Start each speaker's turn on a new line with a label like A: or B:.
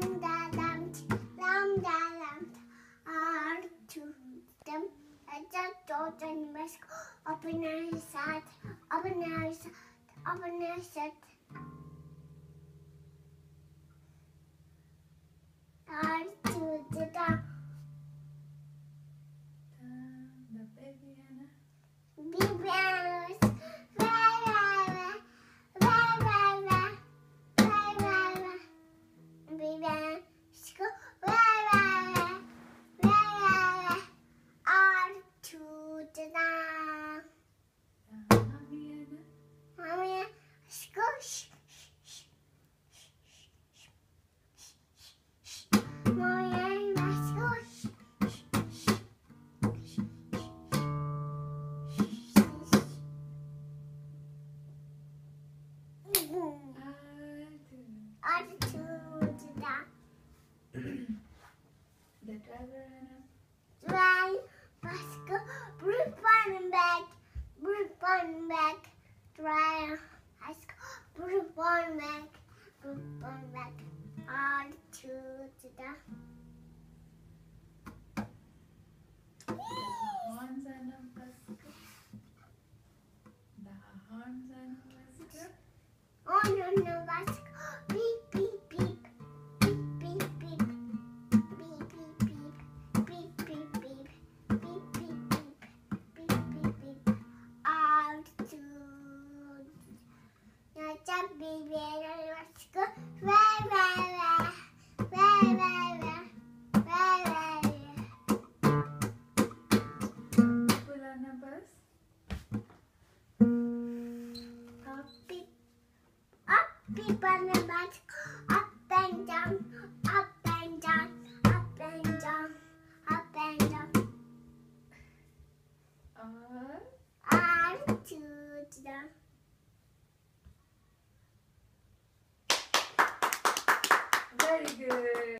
A: lambda, lambda, lambda, lambda, R to them. I just don't mask, open our side, open our side, open our side. R to the down.
B: The baby
A: The
B: driver and
A: Drive, bring back, bring back. Drive, bicycle, bring fun back, back.
B: What are numbers?
A: people in the back, up and down, up and down, up and down, up and down.
B: On,
A: on to the